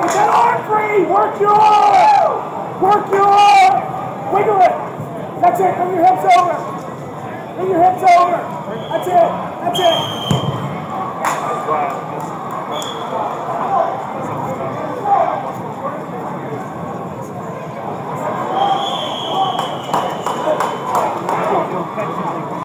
Get that arm free. Work your arm. Work your arm. Wiggle it. That's it. Bring your hips over. Bring your hips over. That's it. That's it.